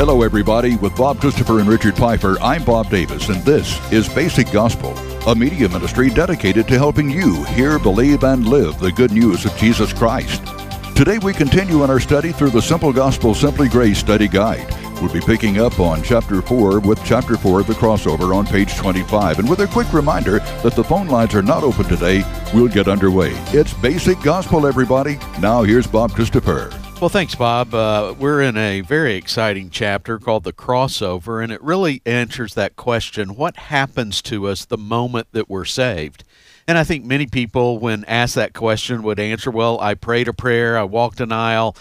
Hello, everybody. With Bob Christopher and Richard Pfeiffer, I'm Bob Davis, and this is Basic Gospel, a media ministry dedicated to helping you hear, believe, and live the good news of Jesus Christ. Today, we continue in our study through the Simple Gospel Simply Grace Study Guide. We'll be picking up on Chapter 4 with Chapter 4 of the crossover on page 25. And with a quick reminder that the phone lines are not open today, we'll get underway. It's Basic Gospel, everybody. Now, here's Bob Christopher. Well, thanks, Bob. Uh, we're in a very exciting chapter called The Crossover, and it really answers that question what happens to us the moment that we're saved? And I think many people, when asked that question, would answer, "Well, I prayed a prayer, I walked an aisle."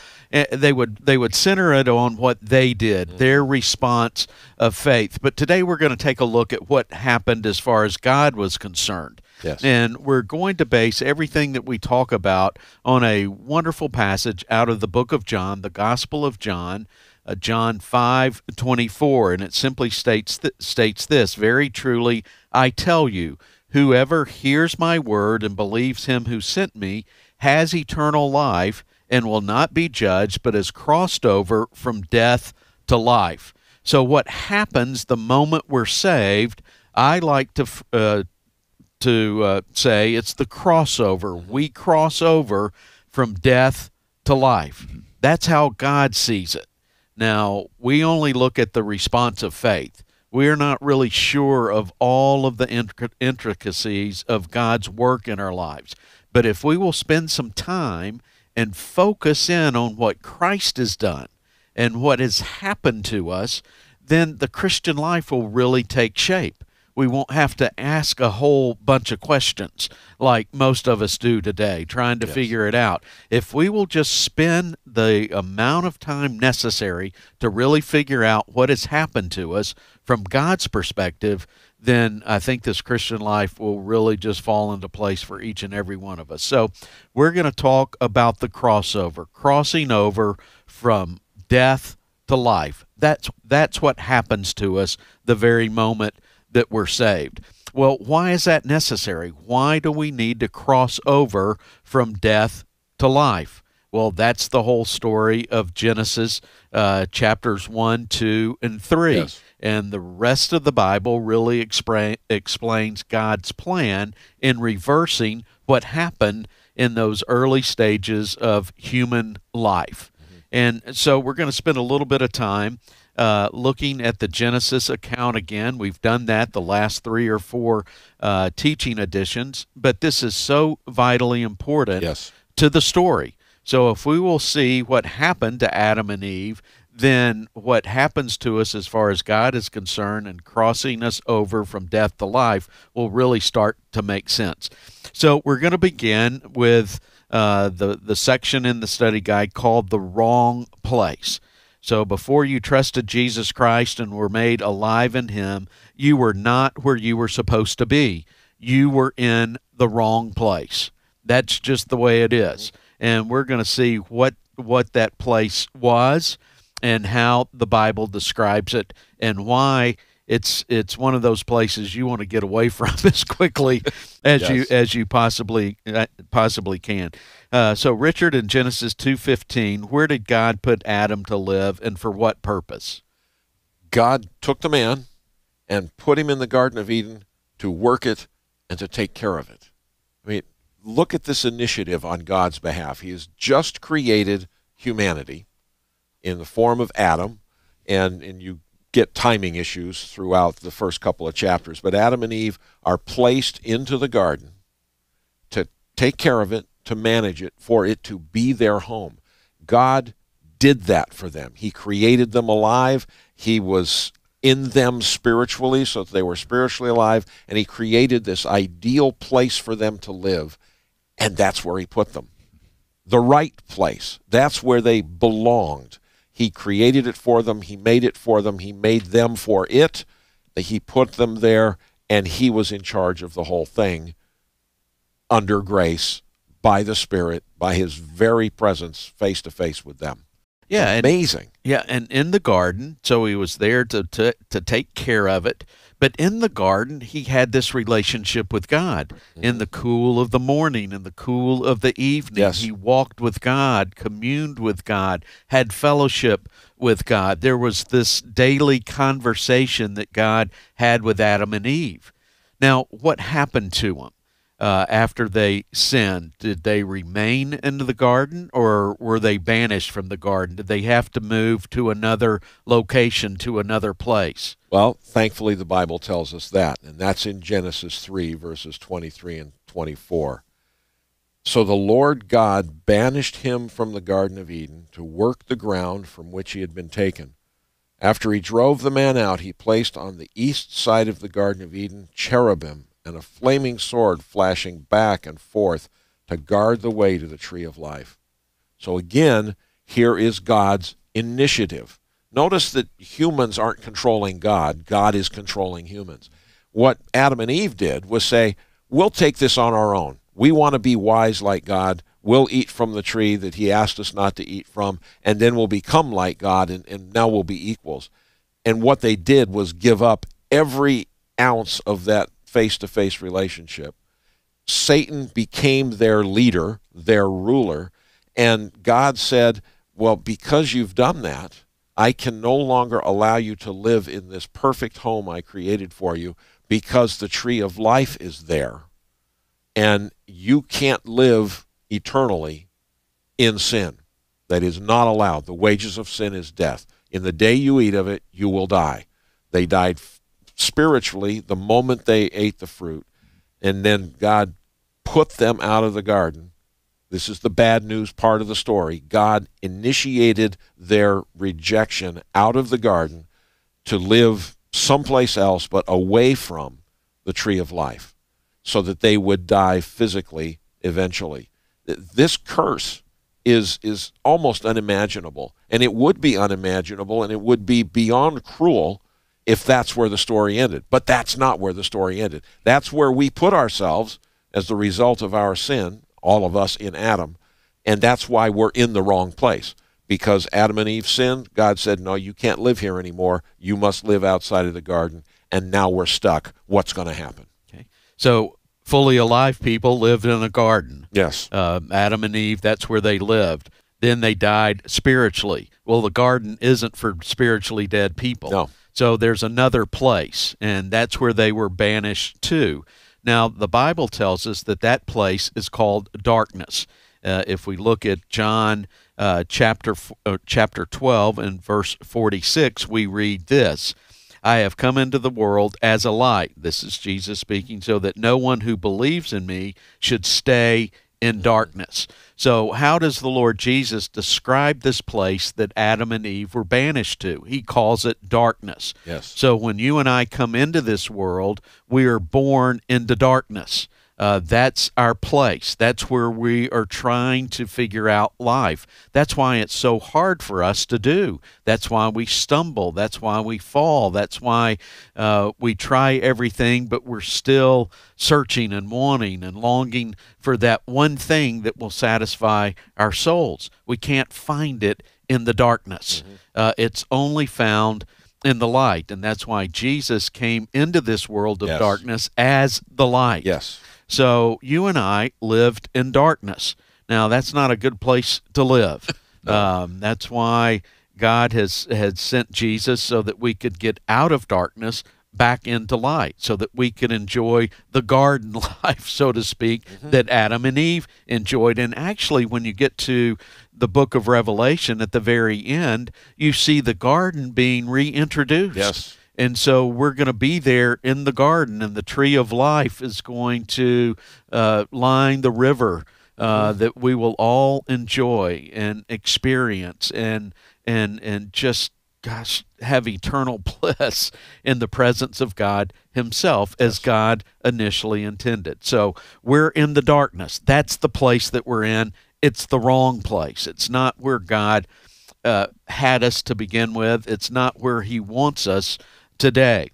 They would they would center it on what they did, their response of faith. But today we're going to take a look at what happened as far as God was concerned. Yes. And we're going to base everything that we talk about on a wonderful passage out of the book of John, the Gospel of John, uh, John 5 24. And it simply states, th- states this Very truly, I tell you, whoever hears my word and believes him who sent me has eternal life and will not be judged, but has crossed over from death to life. So, what happens the moment we're saved? I like to uh, to uh, say it's the crossover. We cross over from death to life. That's how God sees it. Now, we only look at the response of faith. We are not really sure of all of the intricacies of God's work in our lives. But if we will spend some time and focus in on what Christ has done and what has happened to us, then the Christian life will really take shape we won't have to ask a whole bunch of questions like most of us do today, trying to yes. figure it out. If we will just spend the amount of time necessary to really figure out what has happened to us from God's perspective, then I think this Christian life will really just fall into place for each and every one of us. So, we're going to talk about the crossover, crossing over from death to life. That's that's what happens to us the very moment that we're saved. Well, why is that necessary? Why do we need to cross over from death to life? Well, that's the whole story of Genesis uh, chapters 1, 2, and 3. Yes. And the rest of the Bible really expra- explains God's plan in reversing what happened in those early stages of human life. Mm-hmm. And so we're going to spend a little bit of time uh, looking at the Genesis account again. We've done that the last three or four uh, teaching editions, but this is so vitally important yes. to the story. So if we will see what happened to Adam and Eve, then what happens to us as far as God is concerned and crossing us over from death to life will really start to make sense. So we're going to begin with uh, the, the section in the study guide called The Wrong Place. So before you trusted Jesus Christ and were made alive in Him, you were not where you were supposed to be. You were in the wrong place. That's just the way it is. And we're going to see what what that place was and how the Bible describes it and why it's it's one of those places you want to get away from as quickly as yes. you as you possibly uh, possibly can. Uh, so Richard in Genesis 2:15, where did God put Adam to live and for what purpose? God took the man and put him in the garden of Eden to work it and to take care of it. I mean, look at this initiative on God's behalf. He has just created humanity in the form of Adam and and you get timing issues throughout the first couple of chapters, but Adam and Eve are placed into the garden to take care of it to manage it, for it to be their home. God did that for them. He created them alive. He was in them spiritually so that they were spiritually alive, and He created this ideal place for them to live, and that's where He put them. The right place. That's where they belonged. He created it for them. He made it for them. He made them for it. He put them there, and He was in charge of the whole thing under grace by the Spirit, by His very presence face to face with them. Yeah, and- amazing. Yeah, and in the garden, so he was there to, to to take care of it. But in the garden, he had this relationship with God. Mm-hmm. In the cool of the morning, in the cool of the evening, Yes. he walked with God, communed with God, had fellowship with God. There was this daily conversation that God had with Adam and Eve. Now, what happened to them? Uh, after they sinned? Did they remain in the garden or were they banished from the garden? Did they have to move to another location, to another place? Well, thankfully, the Bible tells us that, and that's in Genesis 3, verses 23 and 24. So the Lord God banished him from the Garden of Eden to work the ground from which he had been taken. After he drove the man out, he placed on the east side of the Garden of Eden cherubim and a flaming sword flashing back and forth to guard the way to the tree of life. So again, here is God's initiative. Notice that humans aren't controlling God, God is controlling humans. What Adam and Eve did was say, We'll take this on our own. We want to be wise like God. We'll eat from the tree that He asked us not to eat from, and then we'll become like God, and, and now we'll be equals. And what they did was give up every ounce of that face to face relationship. Satan became their leader, their ruler, and God said, Well, because you've done that, I can no longer allow you to live in this perfect home I created for you because the tree of life is there. And you can't live eternally in sin. That is not allowed. The wages of sin is death. In the day you eat of it, you will die. They died spiritually the moment they ate the fruit. And then God put them out of the garden. This is the bad news part of the story. God initiated their rejection out of the garden to live someplace else but away from the tree of life so that they would die physically eventually. This curse is is almost unimaginable and it would be unimaginable and it would be beyond cruel if that's where the story ended. But that's not where the story ended. That's where we put ourselves as the result of our sin, all of us in Adam, and that's why we're in the wrong place. Because Adam and Eve sinned, God said, No, you can't live here anymore. You must live outside of the garden. And now we're stuck. What's going to happen? Okay. So, fully alive people lived in a garden. Yes. Uh, Adam and Eve, that's where they lived. Then they died spiritually. Well, the garden isn't for spiritually dead people. No. So there's another place, and that's where they were banished to. Now, the Bible tells us that that place is called darkness. Uh, if we look at John uh, chapter uh, chapter 12 and verse 46, we read this. I have come into the world as a light. This is Jesus speaking, so that no one who believes in me should stay in mm-hmm. darkness. So, how does the Lord Jesus describe this place that Adam and Eve were banished to? He calls it darkness. Yes. So, when you and I come into this world, we are born into darkness. Uh, that's our place. That's where we are trying to figure out life. That's why it's so hard for us to do. That's why we stumble. That's why we fall. That's why uh, we try everything, but we're still searching and wanting and longing for that one thing that will satisfy our souls. We can't find it in the darkness, uh, it's only found in the light. And that's why Jesus came into this world of Yes. darkness as the light. Yes. So you and I lived in darkness. Now that's not a good place to live. um, that's why God has had sent Jesus so that we could get out of darkness back into light, so that we could enjoy the garden life, so to speak, that Adam and Eve enjoyed. And actually, when you get to the book of Revelation at the very end, you see the garden being reintroduced. Yes. And so we're going to be there in the garden, and the tree of life is going to uh, line the river uh, that we will all enjoy and experience, and and and just gosh have eternal bliss in the presence of God Himself, as God initially intended. So we're in the darkness. That's the place that we're in. It's the wrong place. It's not where God uh, had us to begin with. It's not where He wants us today.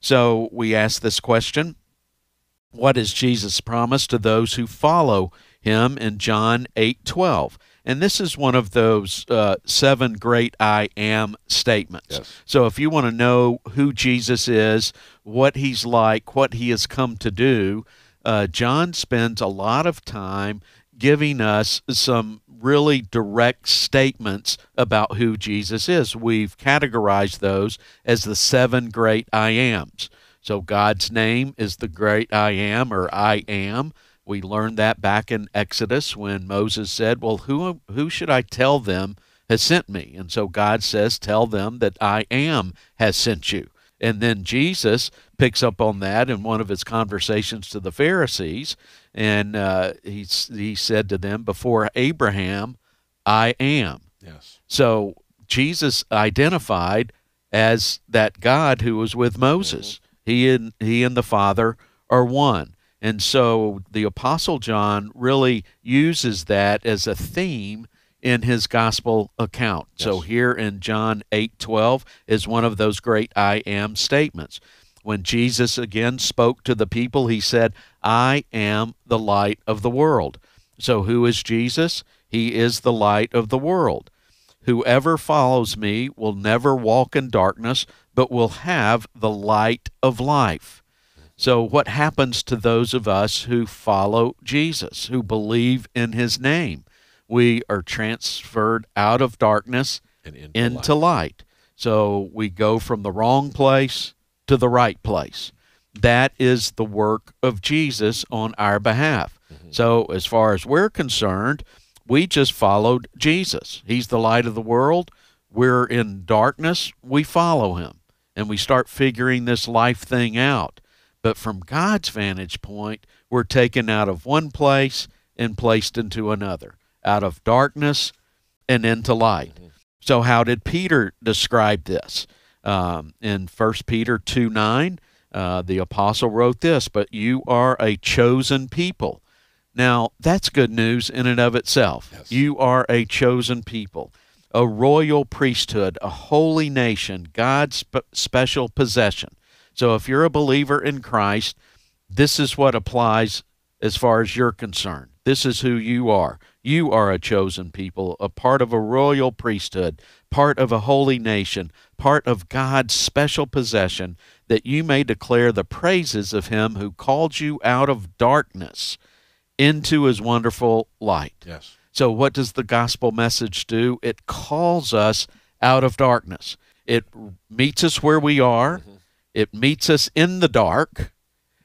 So we ask this question What is Jesus' promise to those who follow Him in John 8 12? And this is one of those uh, seven great I am statements. Yes. So if you want to know who Jesus is, what he's like, what he has come to do, uh, John spends a lot of time giving us some really direct statements about who Jesus is. We've categorized those as the seven great I ams. So God's name is the great I am or I am. We learned that back in Exodus when Moses said, "Well, who who should I tell them has sent me?" And so God says, "Tell them that I am has sent you." And then Jesus picks up on that in one of his conversations to the Pharisees, and uh, he he said to them, "Before Abraham, I am." Yes. So Jesus identified as that God who was with Moses. He and he and the Father are one. And so the apostle John really uses that as a theme in his gospel account. So here in John 8:12 is one of those great I am statements. When Jesus again spoke to the people, he said, "I am the light of the world." So who is Jesus? He is the light of the world. Whoever follows me will never walk in darkness, but will have the light of life. So, what happens to those of us who follow Jesus, who believe in his name? We are transferred out of darkness And into, into life. light. So, we go from the wrong place to the right place. That is the work of Jesus on our behalf. So, as far as we're concerned, we just followed Jesus. He's the light of the world. We're in darkness. We follow him and we start figuring this life thing out. But from God's vantage point, we're taken out of one place and placed into another, out of darkness and into light. So, how did Peter describe this? Um, in 1 Peter 2 9, uh, the apostle wrote this, But you are a chosen people. Now, that's good news in and of itself. Yes. You are a chosen people, a royal priesthood, a holy nation, God's spe- special possession. So, if you're a believer in Christ, this is what applies as far as you're concerned. This is who you are. You are a chosen people, a part of a royal priesthood, part of a holy nation, part of God's special possession, that you may declare the praises of Him who called you out of darkness into His wonderful light. Yes. So, what does the gospel message do? It calls us out of darkness. It meets us where we are, mm-hmm. it meets us in the dark,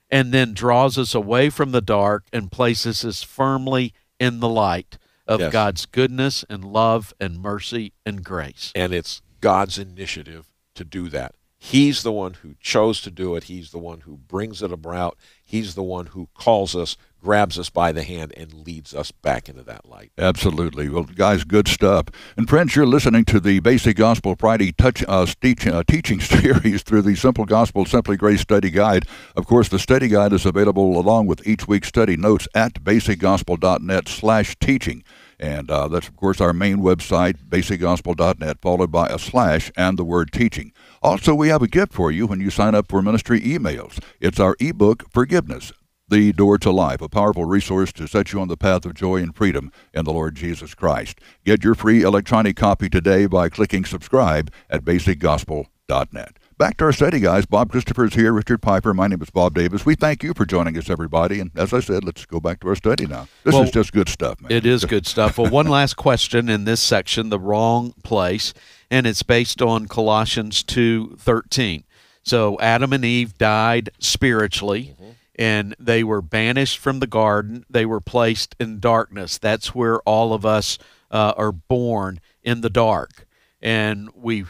and then draws us away from the dark and places us firmly in the light of Yes. God's goodness and love and mercy and grace. And it's God's initiative to do that. He's the one who chose to do it. He's the one who brings it about. He's the one who calls us, grabs us by the hand, and leads us back into that light. Absolutely. Well, guys, good stuff. And friends, you're listening to the Basic Gospel Friday touch, uh, teach, uh, teaching series through the Simple Gospel Simply Grace Study Guide. Of course, the study guide is available along with each week's study notes at basicgospel.net slash teaching. And uh, that's, of course, our main website, basicgospel.net, followed by a slash and the word teaching. Also, we have a gift for you when you sign up for ministry emails. It's our ebook, Forgiveness. The Door to Life, a powerful resource to set you on the path of joy and freedom in the Lord Jesus Christ. Get your free electronic copy today by clicking subscribe at basicgospel.net. Back to our study, guys. Bob Christopher is here, Richard Piper. My name is Bob Davis. We thank you for joining us, everybody. And as I said, let's go back to our study now. This Well, is just good stuff, man. It is good stuff. Well, one last question in this section, the wrong place, and it's based on Colossians 2:13. So Adam and Eve died spiritually mm-hmm. And they were banished from the garden. They were placed in darkness. That's where all of us uh, are born in the dark. And we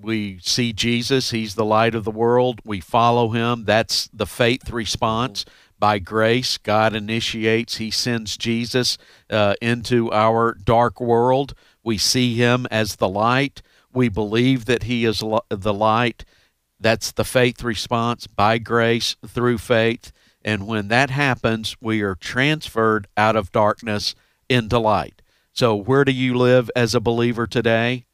we see Jesus, he's the light of the world. We follow him. That's the faith response. By grace, God initiates, he sends Jesus uh, into our dark world. We see him as the light. We believe that he is li- the light. That's the faith response by grace through faith. And when that happens, we are transferred out of darkness into light. So, where do you live as a believer today?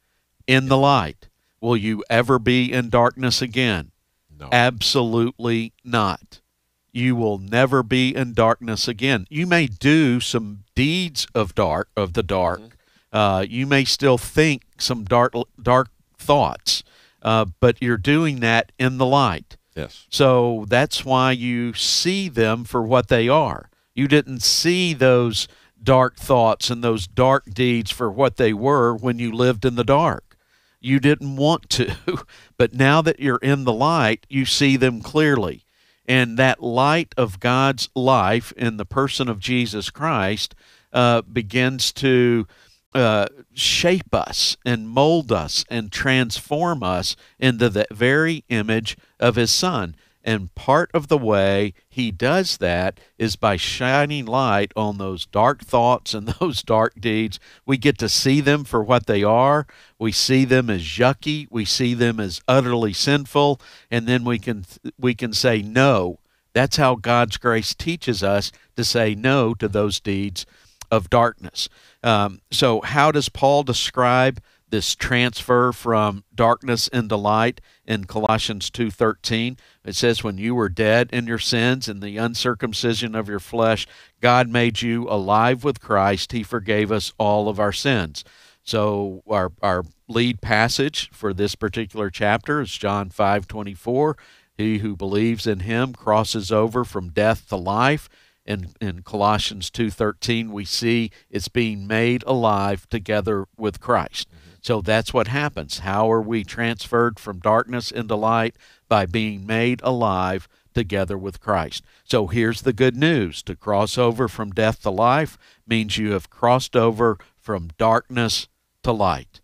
In the light. Will you ever be in darkness again? No. Absolutely not. You will never be in darkness again. You may do some deeds of dark of the dark, Uh, you may still think some dark dark thoughts, uh, but you're doing that in the light. Yes. So that's why you see them for what they are. You didn't see those dark thoughts and those dark deeds for what they were when you lived in the dark. You didn't want to, but now that you're in the light, you see them clearly. And that light of God's life in the person of Jesus Christ uh, begins to uh, shape us and mold us and transform us into the very image of His Son. And part of the way he does that is by shining light on those dark thoughts and those dark deeds. We get to see them for what they are. We see them as yucky. We see them as utterly sinful. And then we can we can say no. That's how God's grace teaches us to say no to those deeds of darkness. Um, so, how does Paul describe this transfer from darkness into light in Colossians 2:13 it says when you were dead in your sins and the uncircumcision of your flesh God made you alive with Christ. He forgave us all of our sins. So our our lead passage for this particular chapter is John 5:24 he who believes in him crosses over from death to life in, in Colossians 2:13 we see it's being made alive together with Christ. Mm-hmm. So that's what happens. How are we transferred from darkness into light? By being made alive together with Christ. So here's the good news to cross over from death to life means you have crossed over from darkness to light.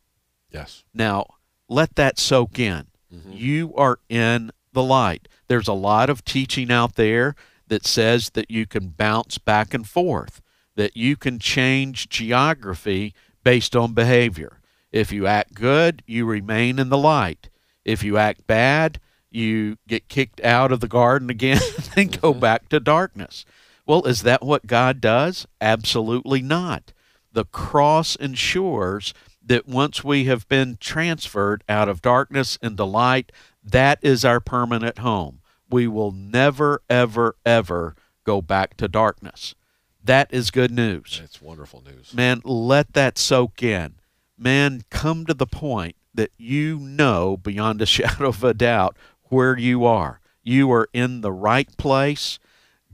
Yes. Now, let that soak in. Mm-hmm. You are in the light. There's a lot of teaching out there that says that you can bounce back and forth, that you can change geography based on behavior. If you act good, you remain in the light. If you act bad, you get kicked out of the garden again and go mm-hmm. back to darkness. Well, is that what God does? Absolutely not. The cross ensures that once we have been transferred out of darkness into light, that is our permanent home. We will never, ever, ever go back to darkness. That is good news. That's wonderful news. Man, let that soak in man, come to the point that you know beyond a shadow of a doubt where you are. You are in the right place.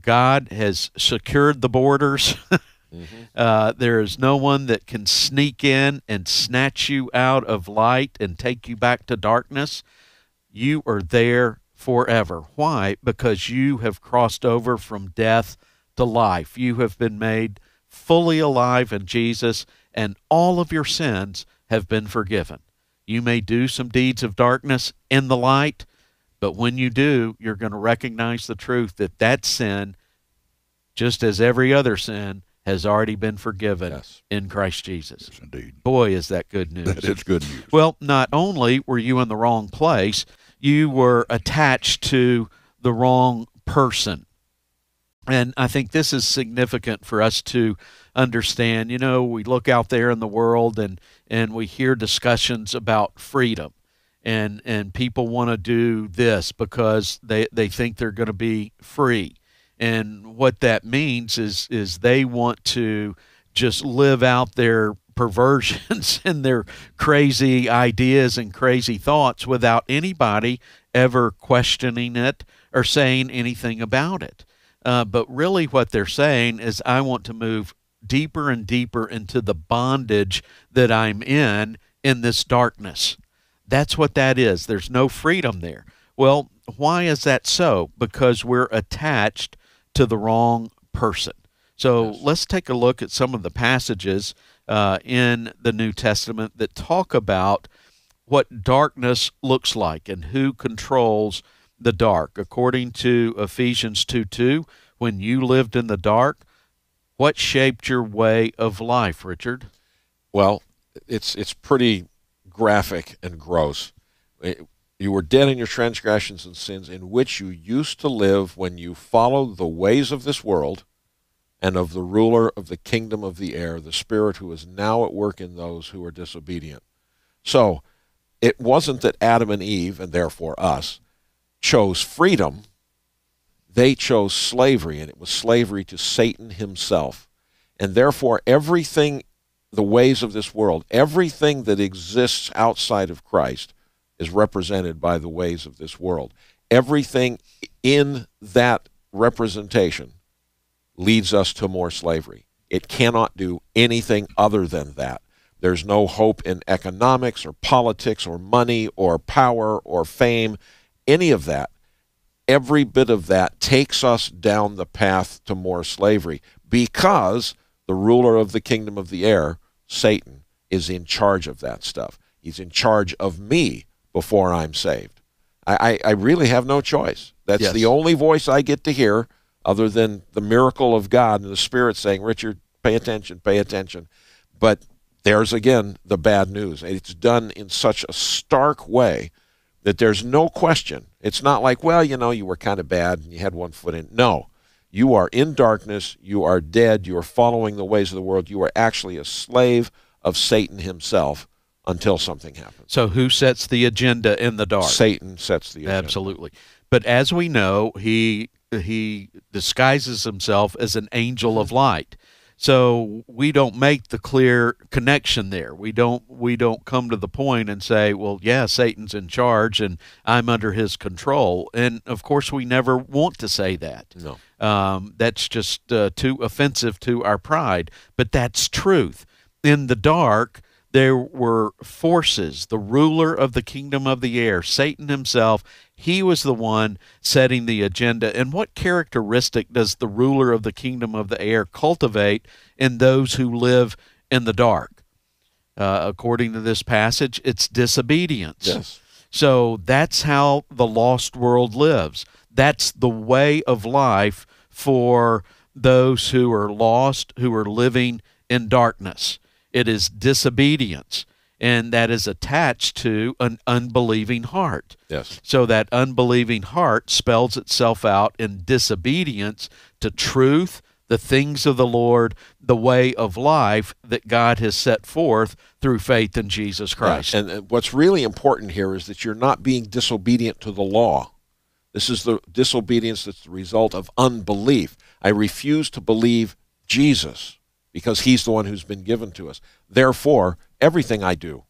God has secured the borders. mm-hmm. uh, there is no one that can sneak in and snatch you out of light and take you back to darkness. You are there forever. Why? Because you have crossed over from death to life. You have been made fully alive in Jesus and all of your sins have been forgiven. You may do some deeds of darkness in the light, but when you do, you're going to recognize the truth that that sin, just as every other sin, has already been forgiven yes. in Christ Jesus. Yes, indeed. Boy, is that good news. That is good news. Well, not only were you in the wrong place, you were attached to the wrong person. And I think this is significant for us to understand. You know, we look out there in the world and and we hear discussions about freedom, and and people want to do this because they they think they're going to be free, and what that means is is they want to just live out their perversions and their crazy ideas and crazy thoughts without anybody ever questioning it or saying anything about it. Uh, but really, what they're saying is, I want to move deeper and deeper into the bondage that I'm in in this darkness. That's what that is. There's no freedom there. Well, why is that so? Because we're attached to the wrong person. So yes. let's take a look at some of the passages uh, in the New Testament that talk about what darkness looks like and who controls the dark. According to Ephesians 2 2, when you lived in the dark, what shaped your way of life, Richard? Well, it's it's pretty graphic and gross. You were dead in your transgressions and sins, in which you used to live when you followed the ways of this world and of the ruler of the kingdom of the air, the spirit who is now at work in those who are disobedient. So, it wasn't that Adam and Eve, and therefore us, chose freedom they chose slavery, and it was slavery to Satan himself. And therefore, everything the ways of this world. Everything that exists outside of Christ is represented by the ways of this world. Everything in that representation leads us to more slavery. It cannot do anything other than that. There's no hope in economics or politics or money or power or fame, any of that. Every bit of that takes us down the path to more slavery because the ruler of the kingdom of the air, Satan, is in charge of that stuff. He's in charge of me before I'm saved. I, I, I really have no choice. That's Yes. the only voice I get to hear other than the miracle of God and the Spirit saying, Richard, pay attention, pay attention. But there's again the bad news. It's done in such a stark way that there's no question. It's not like, well, you know, you were kind of bad and you had one foot in. No. You are in darkness. You are dead. You are following the ways of the world. You are actually a slave of Satan himself until something happens. So who sets the agenda in the dark? Satan sets the agenda. Absolutely. But as we know, he he disguises himself as an angel of light. So we don't make the clear connection there. We don't we don't come to the point and say, well, yeah, Satan's in charge and I'm under his control. And of course, we never want to say that. No. Um, that's just uh, too offensive to our pride. But that's truth. In the dark, there were forces, the ruler of the kingdom of the air, Satan himself. He was the one setting the agenda. And what characteristic does the ruler of the kingdom of the air cultivate in those who live in the dark? Uh, according to this passage, it's disobedience. Yes. So that's how the lost world lives. That's the way of life for those who are lost, who are living in darkness. It is disobedience, and that is attached to an unbelieving heart. Yes. So that unbelieving heart spells itself out in disobedience to truth, the things of the Lord, the way of life that God has set forth through faith in Jesus Christ. And uh, what's really important here is that you're not being disobedient to the law. This is the disobedience that's the result of unbelief. I refuse to believe Jesus because he's the one who's been given to us. Therefore, everything I do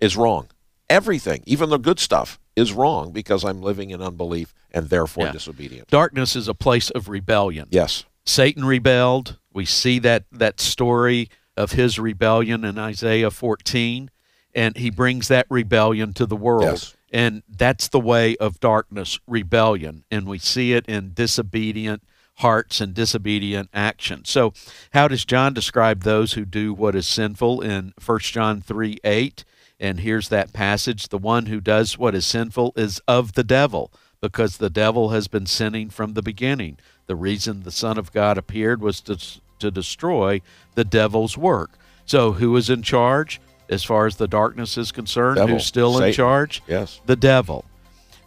is wrong. Everything, even the good stuff, is wrong because I'm living in unbelief and therefore Yeah. disobedient. Darkness is a place of rebellion. Yes. Satan rebelled. We see that that story of his rebellion in Isaiah 14, and he brings that rebellion to the world. Yes. And that's the way of darkness, rebellion. And we see it in disobedient hearts and disobedient actions. So, how does John describe those who do what is sinful in 1 John 3 8? And here's that passage The one who does what is sinful is of the devil, because the devil has been sinning from the beginning. The reason the Son of God appeared was to, to destroy the devil's work. So, who is in charge as far as the darkness is concerned? Devil. Who's still in charge? Yes. the devil.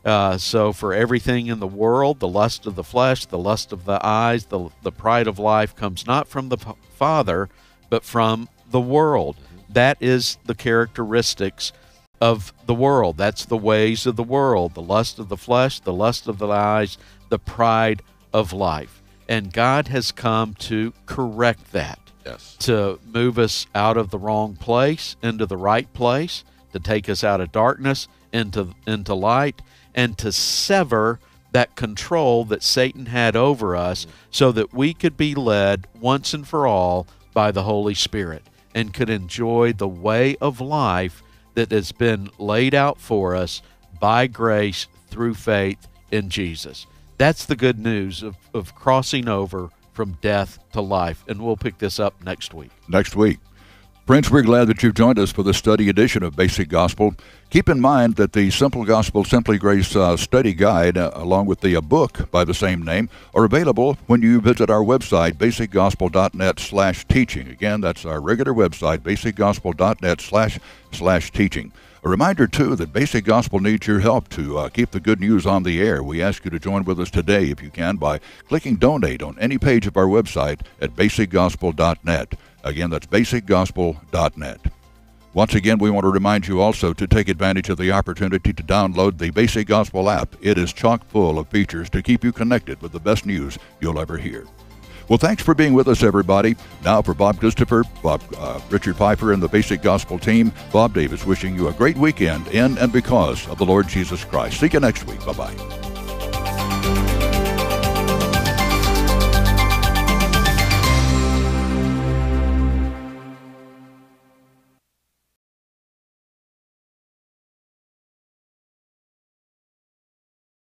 Uh, so for everything in the world, the lust of the flesh, the lust of the eyes, the the pride of life comes not from the Father, but from the world. That is the characteristics of the world. That's the ways of the world: the lust of the flesh, the lust of the eyes, the pride of life. And God has come to correct that Yes. to move us out of the wrong place into the right place, to take us out of darkness into into light, and to sever that control that Satan had over us so that we could be led once and for all by the Holy Spirit and could enjoy the way of life that has been laid out for us by grace through faith in Jesus. That's the good news of, of crossing over from death to life. And we'll pick this up next week. next week. Friends, we're glad that you've joined us for the study edition of Basic Gospel. Keep in mind that the Simple Gospel Simply Grace uh, study guide, uh, along with the uh, book by the same name, are available when you visit our website, basicgospel.net slash teaching. Again, that's our regular website, basicgospel.net slash slash teaching. A reminder, too, that Basic Gospel needs your help to uh, keep the good news on the air. We ask you to join with us today, if you can, by clicking donate on any page of our website at basicgospel.net. Again, that's basicgospel.net. Once again, we want to remind you also to take advantage of the opportunity to download the Basic Gospel app. It is chock full of features to keep you connected with the best news you'll ever hear. Well, thanks for being with us, everybody. Now, for Bob Christopher, Bob uh, Richard Piper, and the Basic Gospel team, Bob Davis wishing you a great weekend in and because of the Lord Jesus Christ. See you next week. Bye bye.